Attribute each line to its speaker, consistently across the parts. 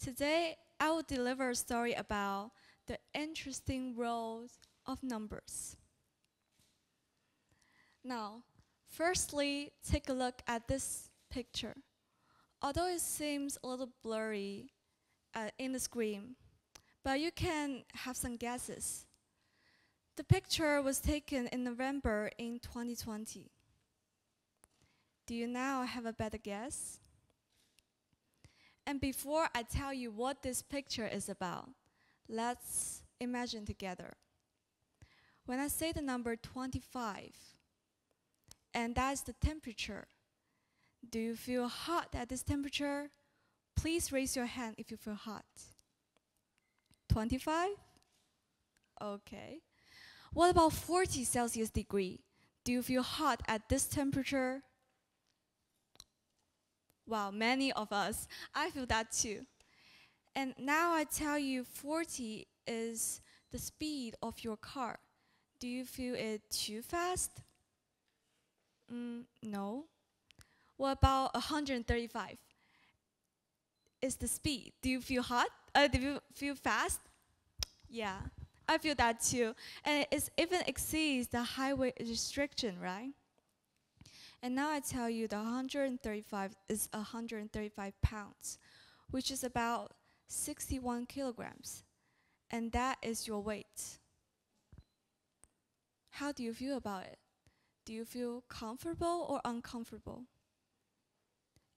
Speaker 1: Today, I will deliver a story about the interesting roles of numbers. Now, firstly, take a look at this picture. Although it seems a little blurry uh, in the screen, but you can have some guesses. The picture was taken in November in 2020. Do you now have a better guess? And before I tell you what this picture is about, let's imagine together. When I say the number 25, and that's the temperature, do you feel hot at this temperature? Please raise your hand if you feel hot. 25? Okay. What about 40 Celsius degree? Do you feel hot at this temperature? Wow, many of us. I feel that too. And now I tell you 40 is the speed of your car. Do you feel it too fast? Mm, no. What about 135? Is the speed. Do you feel hot? Uh, do you feel fast? Yeah, I feel that too. And it even exceeds the highway restriction, right? And now I tell you the 135 is 135 pounds, which is about 61 kilograms. And that is your weight. How do you feel about it? Do you feel comfortable or uncomfortable?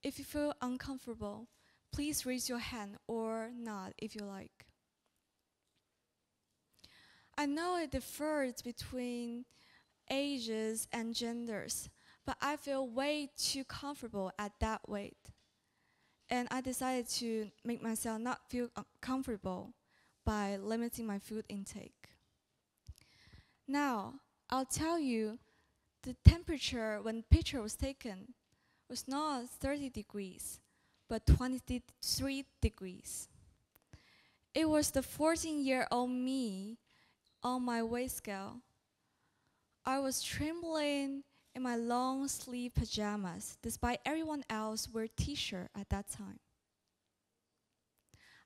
Speaker 1: If you feel uncomfortable, please raise your hand or nod if you like. I know it differs between ages and genders, but I feel way too comfortable at that weight. And I decided to make myself not feel comfortable by limiting my food intake. Now, I'll tell you the temperature when the picture was taken was not 30 degrees, but 23 degrees. It was the 14 year old me on my weight scale. I was trembling in my long sleeve pajamas, despite everyone else wear t-shirt at that time.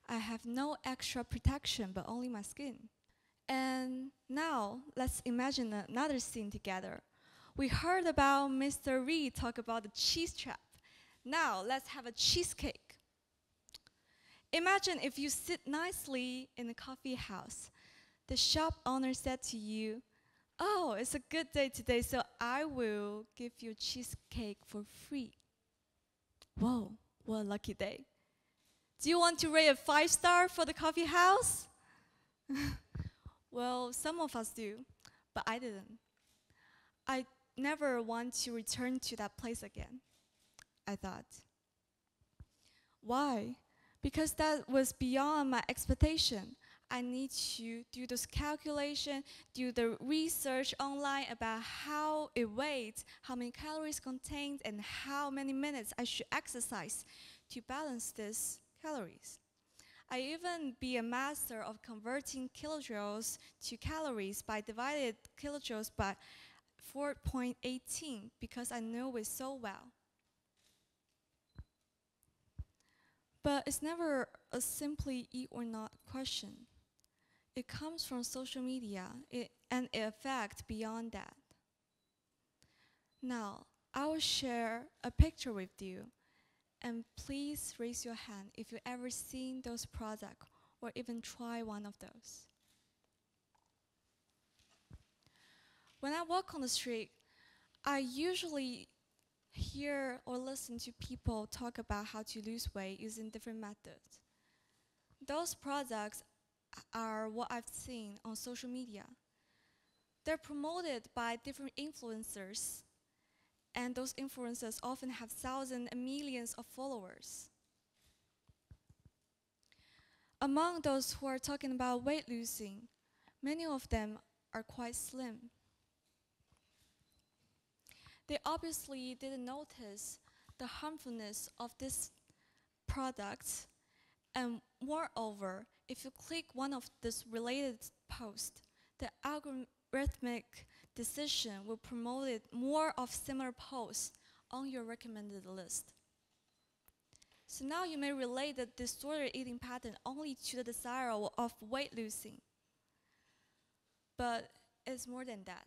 Speaker 1: I have no extra protection, but only my skin. And now, let's imagine another scene together. We heard about Mr. Reed talk about the cheese trap. Now, let's have a cheesecake. Imagine if you sit nicely in a coffee house. The shop owner said to you, Oh, it's a good day today, so I will give you cheesecake for free. Whoa, what a lucky day. Do you want to rate a five star for the coffee house? well, some of us do, but I didn't. I never want to return to that place again, I thought. Why? Because that was beyond my expectation. I need to do this calculation, do the research online about how it weighs, how many calories contained, and how many minutes I should exercise to balance these calories. I even be a master of converting kilojoules to calories by divided kilojoules by 4.18 because I know it so well. But it's never a simply eat or not question. It comes from social media it, and it affects beyond that. Now, I will share a picture with you and please raise your hand if you ever seen those products or even try one of those. When I walk on the street, I usually hear or listen to people talk about how to lose weight using different methods. Those products are what I've seen on social media. They're promoted by different influencers, and those influencers often have thousands and millions of followers. Among those who are talking about weight losing, many of them are quite slim. They obviously didn't notice the harmfulness of this product, and moreover, if you click one of this related posts, the algorithmic decision will promote more of similar posts on your recommended list. So now you may relate the disordered eating pattern only to the desire of weight losing. But it's more than that.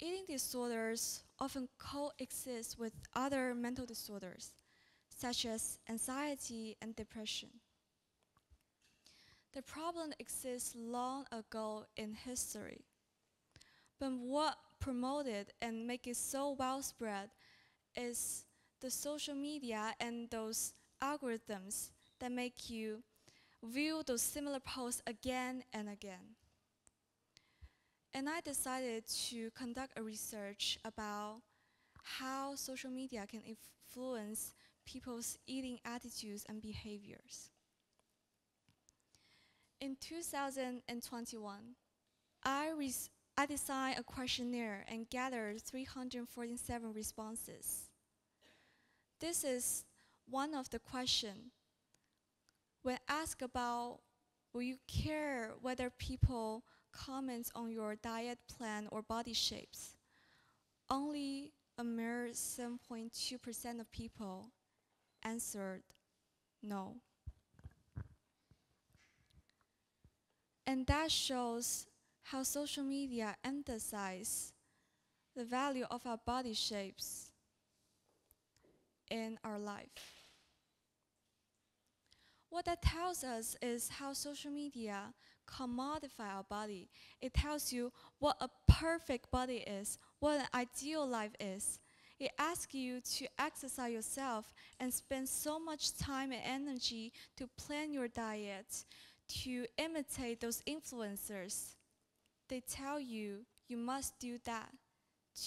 Speaker 1: Eating disorders often coexist with other mental disorders, such as anxiety and depression. The problem exists long ago in history. But what promoted and make it so well spread is the social media and those algorithms that make you view those similar posts again and again. And I decided to conduct a research about how social media can influence people's eating attitudes and behaviors. In 2021, I, I designed a questionnaire and gathered 347 responses. This is one of the questions. When asked about will you care whether people comment on your diet plan or body shapes, only a mere 7.2% of people answered no. And that shows how social media emphasize the value of our body shapes in our life. What that tells us is how social media commodify our body. It tells you what a perfect body is, what an ideal life is. It asks you to exercise yourself and spend so much time and energy to plan your diet, to imitate those influencers. They tell you you must do that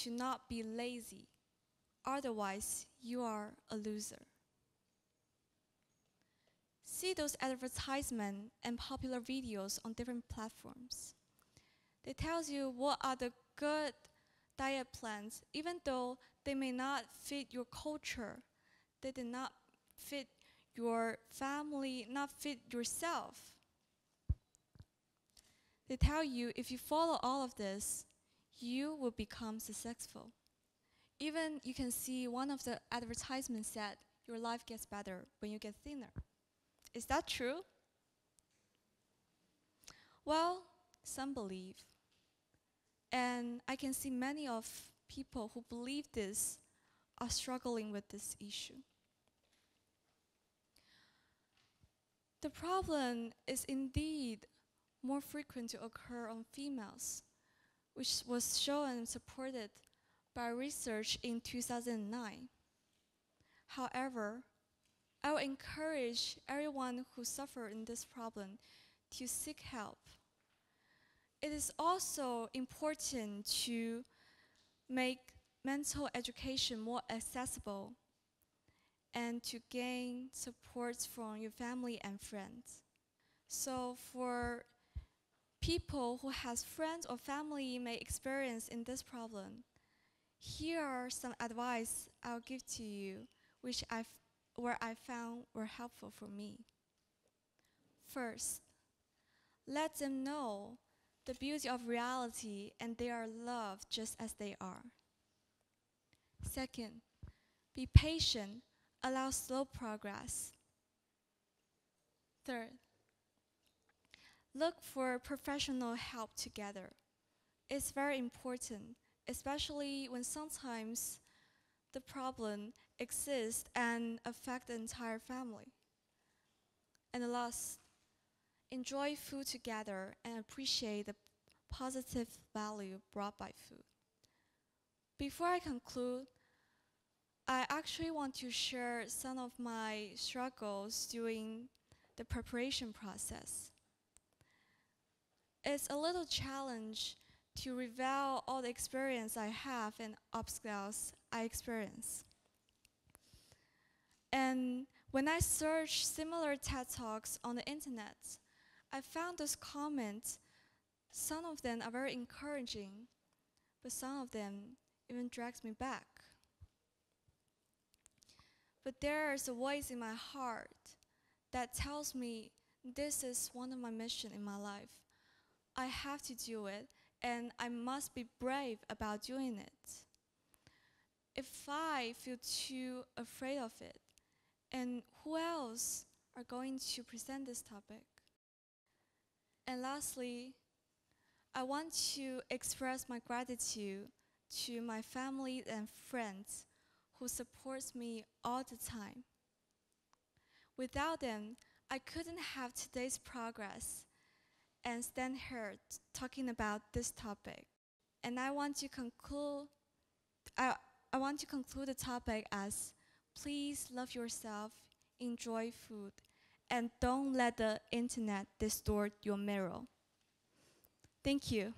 Speaker 1: to not be lazy. Otherwise, you are a loser. See those advertisements and popular videos on different platforms. They tells you what are the good diet plans, even though they may not fit your culture. They did not fit your family, not fit yourself. They tell you if you follow all of this, you will become successful. Even you can see one of the advertisements said, your life gets better when you get thinner. Is that true? Well, some believe. And I can see many of people who believe this are struggling with this issue. The problem is indeed more frequent to occur on females, which was shown and supported by research in 2009. However, I will encourage everyone who suffer in this problem to seek help. It is also important to make mental education more accessible and to gain support from your family and friends. So for people who has friends or family may experience in this problem, here are some advice I'll give to you, which I've, where I found were helpful for me. First, let them know the beauty of reality and they are loved just as they are. Second, be patient, allow slow progress. Third, look for professional help together. It's very important especially when sometimes the problem exists and affect the entire family. And the last, enjoy food together and appreciate the positive value brought by food. Before I conclude, I actually want to share some of my struggles during the preparation process. It's a little challenge to reveal all the experience I have and obstacles I experience. And when I searched similar TED Talks on the internet, I found those comments, some of them are very encouraging, but some of them even drags me back. But there is a voice in my heart that tells me this is one of my missions in my life. I have to do it and I must be brave about doing it. If I feel too afraid of it, And who else are going to present this topic? And lastly, I want to express my gratitude to my family and friends who supports me all the time. Without them, I couldn't have today's progress and stand here talking about this topic. And I want to conclude I, I want to conclude the topic as please love yourself, enjoy food, and don't let the internet distort your mirror. Thank you.